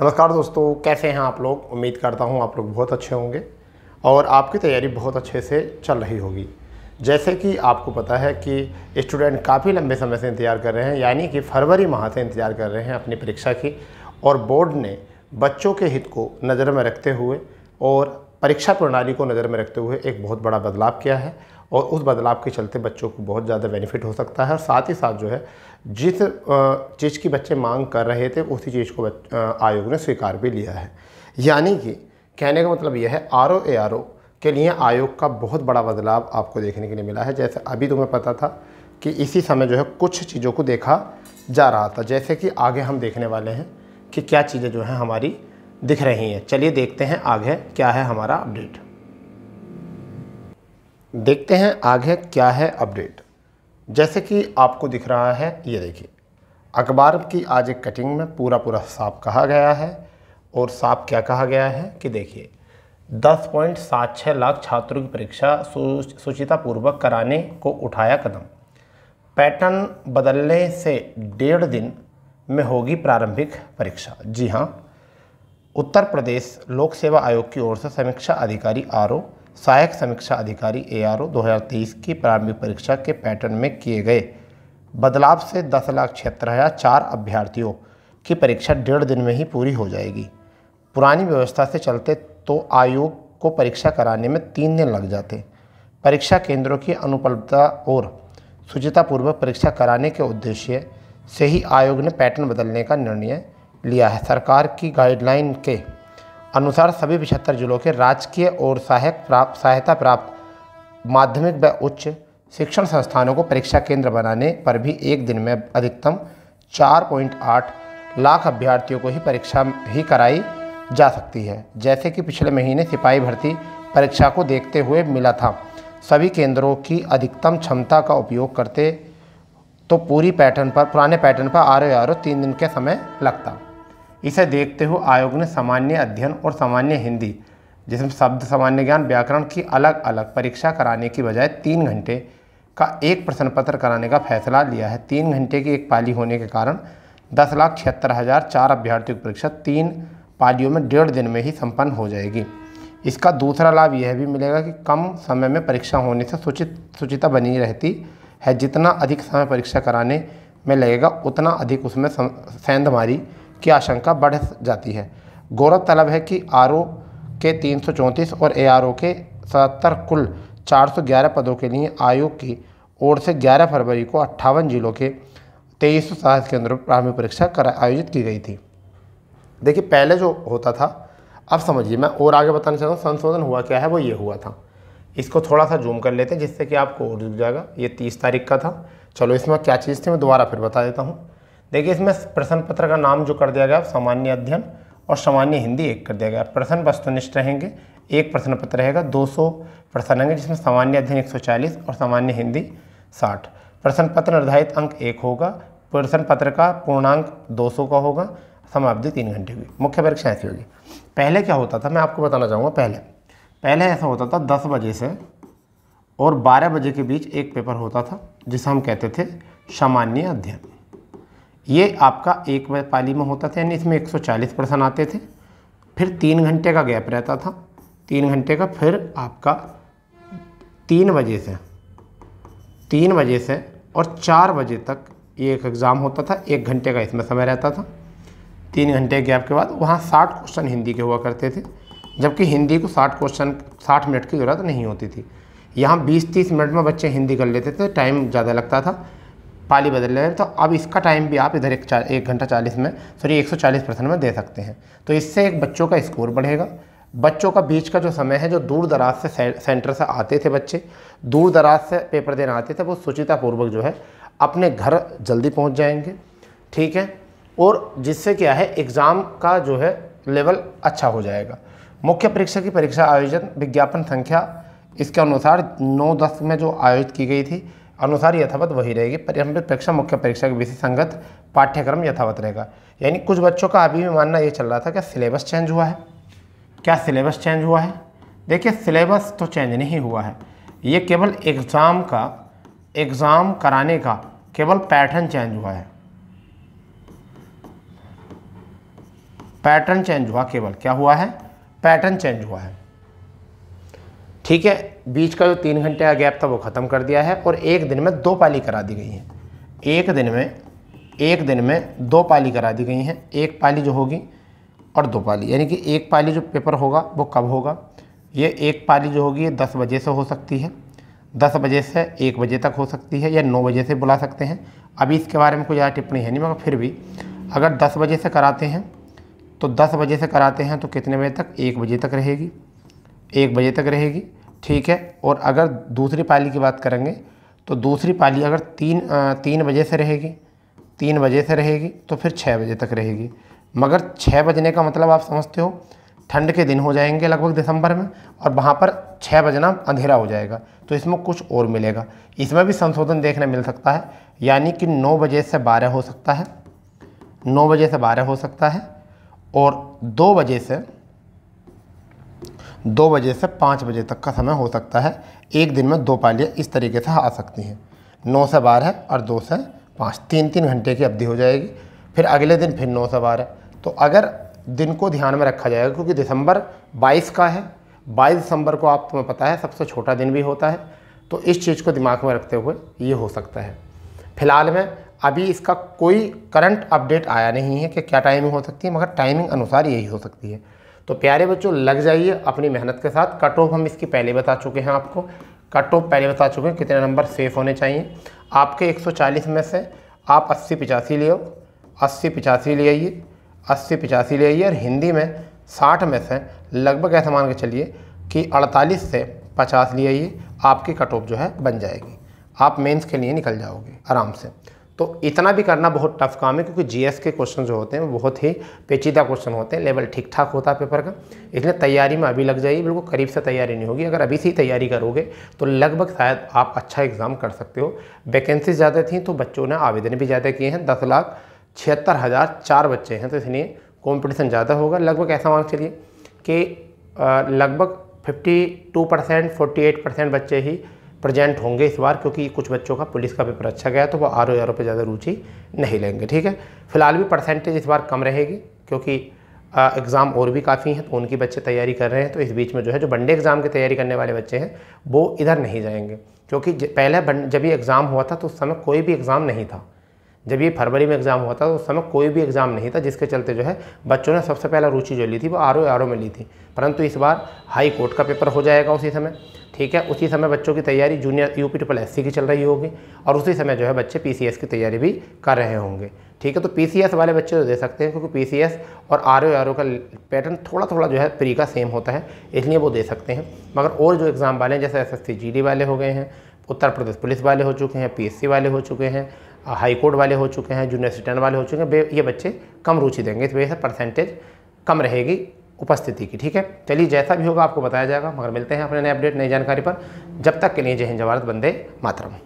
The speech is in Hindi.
नमस्कार दोस्तों, कैसे हैं आप लोग? उम्मीद करता हूँ आप लोग बहुत अच्छे होंगे और आपकी तैयारी बहुत अच्छे से चल रही होगी। जैसे कि आपको पता है कि स्टूडेंट काफ़ी लंबे समय से इंतज़ार कर रहे हैं, यानी कि फरवरी माह से इंतज़ार कर रहे हैं अपनी परीक्षा की और बोर्ड ने बच्चों के हित को नज़र में रखते हुए और परीक्षा प्रणाली को नज़र में रखते हुए एक बहुत बड़ा बदलाव किया है। और उस बदलाव के चलते बच्चों को बहुत ज़्यादा बेनिफिट हो सकता है और साथ ही साथ जो है, जिस चीज़ की बच्चे मांग कर रहे थे, उसी चीज़ को आयोग ने स्वीकार भी लिया है। यानी कि कहने का मतलब यह है R O A R O के लिए आयोग का बहुत बड़ा बदलाव आपको देखने के लिए मिला है। जैसे अभी तुम्हें पता था कि इसी समय जो है, कुछ चीज़ों को देखा जा रहा था। जैसे कि आगे हम देखने वाले हैं कि क्या चीज़ें जो हैं हमारी दिख रही हैं। चलिए देखते हैं आगे क्या है हमारा अपडेट देखते हैं आगे क्या है अपडेट। जैसे कि आपको दिख रहा है, ये देखिए। अखबार की आज एक कटिंग में पूरा पूरा साफ़ कहा गया है और साफ़ क्या कहा गया है कि देखिए, दस पॉइंट सात छः लाख छात्रों की परीक्षा सुचितापूर्वक कराने को उठाया कदम। पैटर्न बदलने से डेढ़ दिन में होगी प्रारंभिक परीक्षा। जी हाँ उत्तर प्रदेश लोक सेवा आयोग की ओर से समीक्षा अधिकारी आरओ सहायक समीक्षा अधिकारी ए आर ओ की प्रारंभिक परीक्षा के पैटर्न में किए गए बदलाव से दस लाख छिहत्तर हज़ार चार अभ्यर्थियों की परीक्षा डेढ़ दिन में ही पूरी हो जाएगी। पुरानी व्यवस्था से चलते तो आयोग को परीक्षा कराने में तीन दिन लग जाते। परीक्षा केंद्रों की अनुपलब्धता और सुचितापूर्वक परीक्षा कराने के उद्देश्य से ही आयोग ने पैटर्न बदलने का निर्णय लिया है। सरकार की गाइडलाइन के अनुसार सभी पिछहत्तर जिलों के राजकीय और सहायक प्राप्त सहायता प्राप्त माध्यमिक व उच्च शिक्षण संस्थानों को परीक्षा केंद्र बनाने पर भी एक दिन में अधिकतम 4.8 लाख अभ्यर्थियों को ही परीक्षा ही कराई जा सकती है। जैसे कि पिछले महीने सिपाही भर्ती परीक्षा को देखते हुए मिला था, सभी केंद्रों की अधिकतम क्षमता का उपयोग करते तो पूरी पैटर्न पर, पुराने पैटर्न पर आर ओ तीन दिन के समय लगता। इसे देखते हुए आयोग ने सामान्य अध्ययन और सामान्य हिंदी, जिसमें शब्द, सामान्य ज्ञान, व्याकरण की अलग अलग परीक्षा कराने की बजाय तीन घंटे का एक प्रश्न पत्र कराने का फैसला लिया है। तीन घंटे की एक पाली होने के कारण दस लाख छिहत्तर हज़ार चार अभ्यर्थियों की परीक्षा तीन पालियों में डेढ़ दिन में ही संपन्न हो जाएगी। इसका दूसरा लाभ यह भी मिलेगा कि कम समय में परीक्षा होने से सूचित, सूचिता बनी रहती है। जितना अधिक समय परीक्षा कराने में लगेगा, उतना अधिक उसमें सेंधमारी की आशंका बढ़ जाती है। गौरव तलब है कि आरओ के तीन सौ चौंतीस और एआरओ के सत्तर कुल 411 पदों के लिए आयोग की ओर से 11 फरवरी को अट्ठावन जिलों के तेईस सौ केंद्रों पर प्रारंभिक परीक्षा कर आयोजित की गई थी। देखिए, पहले जो होता था, अब समझिए, मैं और आगे बताना चाहता हूँ, संशोधन हुआ क्या है, वो ये हुआ था। इसको थोड़ा सा जूम कर लेते हैं, जिससे कि आपको और जुड़ जाएगा। ये तीस तारीख का था। चलो, इसमें क्या चीज़ थी, मैं दोबारा फिर बता देता हूँ। देखिए, इसमें प्रश्न पत्र का नाम जो कर दिया गया, सामान्य अध्ययन और सामान्य हिंदी एक कर दिया गया। प्रश्न वस्तुनिष्ठ रहेंगे, एक प्रश्न पत्र रहेगा 200 प्रश्न रहेंगे, जिसमें सामान्य अध्ययन 140 और सामान्य हिंदी 60 प्रश्न पत्र निर्धारित अंक एक होगा, प्रश्न पत्र का पूर्णांक 200 का होगा, समाप्ति तीन घंटे की मुख्य परीक्षा ऐसी होगी। पहले क्या होता था? मैं आपको बताना चाहूँगा पहले। पहले ऐसा होता था, दस बजे से और बारह बजे के बीच एक पेपर होता था, जिसे हम कहते थे सामान्य अध्ययन। ये आपका एक पाली में होता था, यानी इसमें 140 परसेंट आते थे। फिर तीन घंटे का गैप रहता था। तीन घंटे का फिर आपका तीन बजे से, तीन बजे से और चार बजे तक ये एक एग्ज़ाम होता था, एक घंटे का इसमें समय रहता था। तीन घंटे गैप के बाद वहाँ साठ क्वेश्चन हिंदी के हुआ करते थे, जबकि हिंदी को साठ क्वेश्चन, साठ मिनट की ज़रूरत नहीं होती थी। यहाँ बीस तीस मिनट में बच्चे हिंदी कर लेते थे टाइम ज़्यादा लगता था। पाली बदल रहे हैं। तो अब इसका टाइम भी आप इधर एक चार एक घंटा चालीस में सॉरी एक सौ चालीस परसेंट में दे सकते हैं। तो इससे एक बच्चों का स्कोर बढ़ेगा। बच्चों का बीच का जो समय है, जो दूर दराज से सेंटर से आते थे बच्चे, दूर दराज से पेपर देने आते थे, वो सुचितापूर्वक जो है अपने घर जल्दी पहुँच जाएँगे। ठीक है? और जिससे क्या है एग्ज़ाम का जो है लेवल अच्छा हो जाएगा। मुख्य परीक्षा की परीक्षा आयोजन, विज्ञापन संख्या, इसके अनुसार नौ दस में जो आयोजित की गई थी अनुसार यथावत वही रहेगी। परीक्षा, मुख्य परीक्षा के विषय संगत पाठ्यक्रम यथावत रहेगा। यानी कुछ बच्चों का अभी भी मानना ये चल रहा था कि सिलेबस चेंज हुआ है। क्या सिलेबस चेंज हुआ है? देखिए, सिलेबस तो चेंज नहीं हुआ है। ये केवल एग्ज़ाम का, एग्ज़ाम कराने का केवल पैटर्न चेंज हुआ है। पैटर्न चेंज हुआ केवल। क्या हुआ है? पैटर्न चेंज हुआ है। ठीक है? बीच का जो तीन घंटे का गैप था वो ख़त्म कर दिया है और एक दिन में दो पाली करा दी गई हैं। एक दिन में, एक दिन में दो पाली करा दी गई हैं। एक पाली जो होगी और दो पाली। यानी कि एक पाली जो पेपर होगा, वो कब होगा? ये एक पाली जो होगी, ये दस बजे से हो सकती है। दस बजे से एक बजे तक हो सकती है या नौ बजे से बुला सकते हैं। अभी इसके बारे में कोई ज़्यादा टिप्पणी है नहीं, मगर फिर भी अगर दस बजे से कराते हैं तो दस बजे से कराते हैं तो कितने बजे तक? एक बजे तक रहेगी। एक बजे तक रहेगी। ठीक है? और अगर दूसरी पाली की बात करेंगे तो दूसरी पाली अगर तीन तीन बजे से रहेगी, तीन बजे से रहेगी तो फिर छः बजे तक रहेगी। मगर छः बजने का मतलब आप समझते हो, ठंड के दिन हो जाएँगे लगभग दिसंबर में, और वहाँ पर छः बजना अंधेरा हो जाएगा तो इसमें कुछ और मिलेगा। इसमें भी संशोधन देखने मिल सकता है, यानी कि नौ बजे से बारह हो सकता है, नौ बजे से बारह हो सकता है, और दो बजे से दो बजे से पाँच बजे तक का समय हो सकता है। एक दिन में दो पालियाँ इस तरीके से आ सकती हैं। नौ से बारह और दो से पाँच। तीन तीन घंटे की अवधि हो जाएगी। फिर अगले दिन फिर नौ से बारह तो अगर दिन को ध्यान में रखा जाएगा, क्योंकि दिसंबर 22 का है। 22 दिसंबर को आप तुम्हें पता है, सबसे छोटा दिन भी होता है। तो इस चीज़ को दिमाग में रखते हुए ये हो सकता है। फ़िलहाल में अभी इसका कोई करंट अपडेट आया नहीं है कि क्या टाइमिंग हो सकती है, मगर टाइमिंग अनुसार यही हो सकती है। तो प्यारे बच्चों, लग जाइए अपनी मेहनत के साथ। कट ऑफ़ हम इसकी पहले बता चुके हैं आपको। कट ऑफ़ पहले बता चुके हैं कितने नंबर सेफ़ होने चाहिए। आपके 140 में से आप अस्सी पिचासी ले अस्सी पिचासी ले आइए, अस्सी पिचासी ले आइए। और हिंदी में साठ में से लगभग ऐसा मान के चलिए कि अड़तालीस से पचास ले आइए। आपकी कट ऑफ़ जो है बन जाएगी। आप मेंस के लिए निकल जाओगे आराम से। तो इतना भी करना बहुत टफ काम है, क्योंकि जीएस के क्वेश्चन जो होते हैं बहुत ही पेचीदा क्वेश्चन होते हैं लेवल ठीक ठाक होता है पेपर का। इसलिए तैयारी में अभी लग जाइए, बिल्कुल करीब से तैयारी नहीं होगी। अगर अभी से ही तैयारी करोगे तो लगभग शायद आप अच्छा एग्ज़ाम कर सकते हो। वैकेंसी ज़्यादा थी तो बच्चों ने आवेदन भी ज़्यादा किए हैं। दस लाख छिहत्तर हज़ार चार बच्चे हैं तो इसलिए कॉम्पिटिशन ज़्यादा होगा। लगभग ऐसा मान चलिए कि लगभग fifty two percent forty eight percent बच्चे ही प्रेजेंट होंगे इस बार, क्योंकि कुछ बच्चों का पुलिस का पेपर अच्छा गया तो वो आर ओ पे ज़्यादा रुचि नहीं लेंगे, ठीक है? फ़िलहाल भी परसेंटेज इस बार कम रहेगी, क्योंकि एग्ज़ाम और भी काफ़ी हैं तो उनकी बच्चे तैयारी कर रहे हैं तो इस बीच में जो है, जो वनडे एग्ज़ाम की तैयारी करने वाले बच्चे हैं, वो इधर नहीं जाएँगे, क्योंकि पहले जब ये एग्ज़ाम हुआ था तो उस समय कोई भी एग्ज़ाम नहीं था। जब ये फरवरी में एग्ज़ाम हुआ था तो उस समय कोई भी एग्ज़ाम नहीं था, जिसके चलते जो है बच्चों ने सबसे पहला रुचि जो ली थी, वो आर ओ में ली थी। परंतु इस बार हाई कोर्ट का पेपर हो जाएगा उसी समय, ठीक है? उसी समय बच्चों की तैयारी junior U P triple S C की चल रही होगी और उसी समय जो है बच्चे पी सी एस की तैयारी भी कर रहे होंगे, ठीक है? तो पी सी एस वाले बच्चे तो दे सकते हैं, क्योंकि पी सी एस और आर ओ आर ओ का पैटर्न थोड़ा थोड़ा जो है प्री का सेम होता है, इसलिए वो दे सकते हैं। मगर और जो एग्ज़ाम वाले हैं, जैसे S S C G D वाले हो गए हैं, उत्तर प्रदेश पुलिस वाले हो चुके हैं पी एस सी वाले हो चुके हैं हाई कोर्ट वाले हो चुके हैं, जूनियर सिटीजन वाले हो चुके हैं ये बच्चे कम रुचि देंगे तो वजह से परसेंटेज कम रहेगी उपस्थिति की, ठीक है? चलिए, जैसा भी होगा आपको बताया जाएगा, मगर मिलते हैं अपने नए अपडेट नई जानकारी पर। जब तक के लिए जय हिंद जवाहर बंदे मातरम।